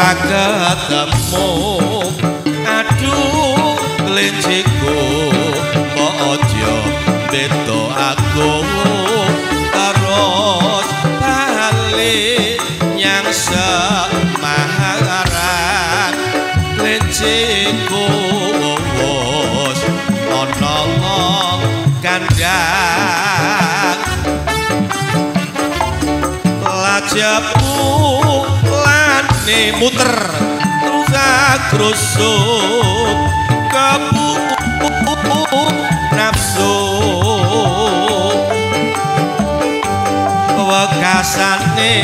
ora ketemu aduh kelinciku ojo beto aku. Terus balik yang semaharan kelinciku wos ono kandang lajapu lani muter terus agrusuk kebu nafsu. Wekasane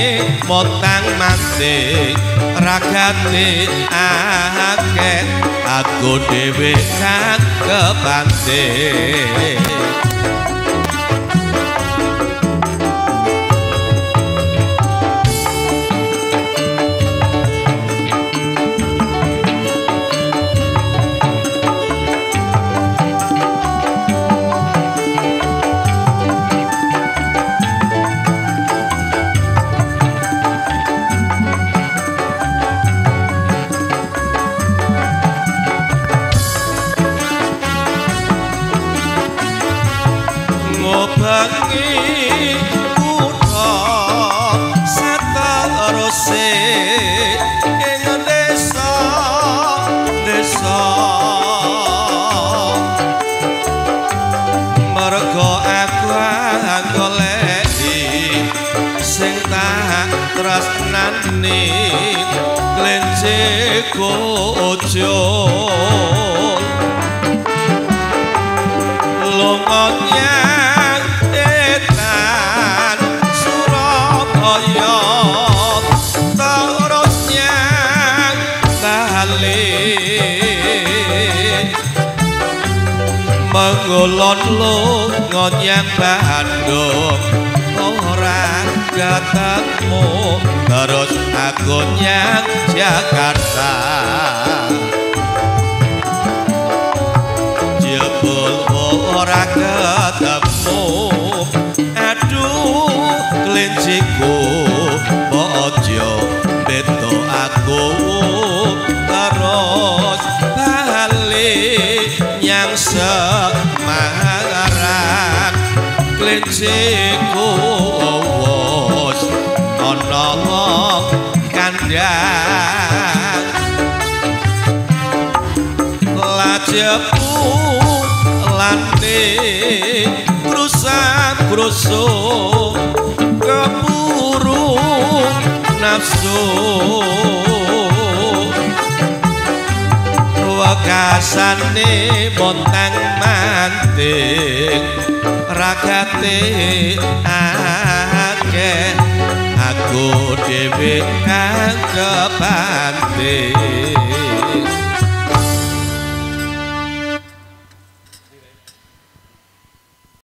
motang manting ragane akeh. Aku dhewe kang kebanting ngobangi kutha sateruse ing desa desa. Mergo aku goleki sing tak tresnani klenje kojo mengulon lungon yang Bandung orang ketemu. Terus aku yang Jakarta. Jebul ora ketemu. Aduh kelinciku yang semangaran kelinciku wos ono kandang lajepu lane rusak rusuk keburu nafsu wakasane bontang manting ragate akeh. Aku dhewe kang kebanting